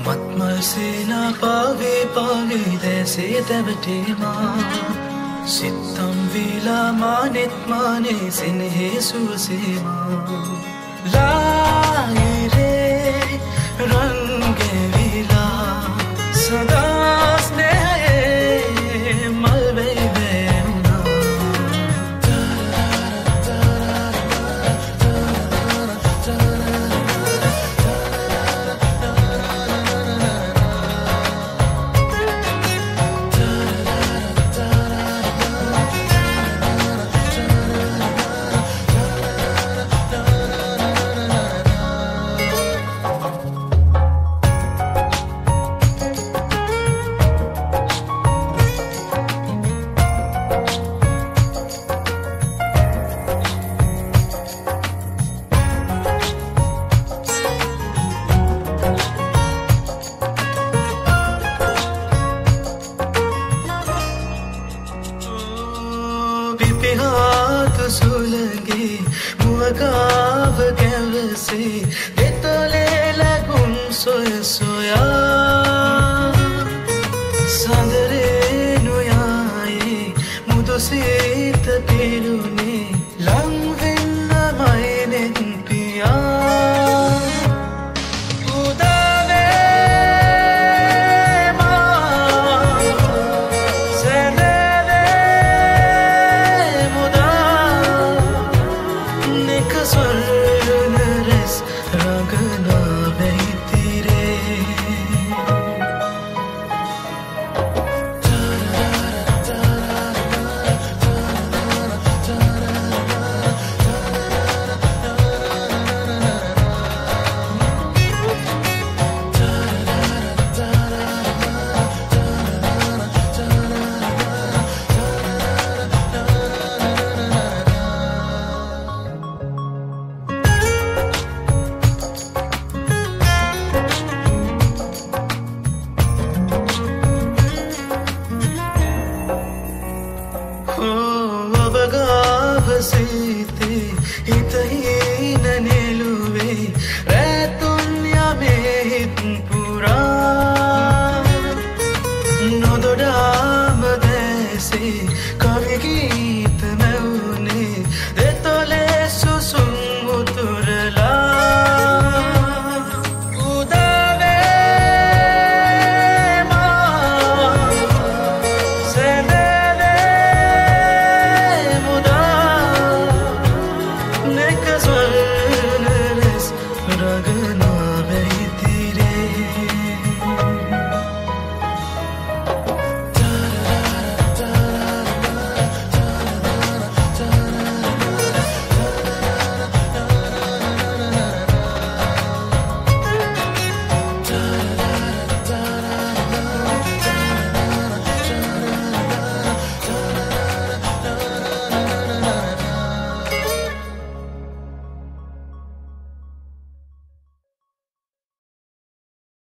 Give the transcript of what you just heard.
මත්මල්සේනා පාවේ පාවේ දැසේ තැවටේමා සිත්තම් වීලා මානෙත් මානේ සිනහේ සුවසේමා. ලාහිරේ පිපිහාතු සුළගේ මුවගාව ගැවසේ දෙතොලේ ලැගුම් සොය සොයා සඳරේ නොයායේ මුදුසීත පිරුණේ සහින නෙලුවේ රැතුන් යමෙහිත් පුරා නොදොඩාම දැසේ කවිගී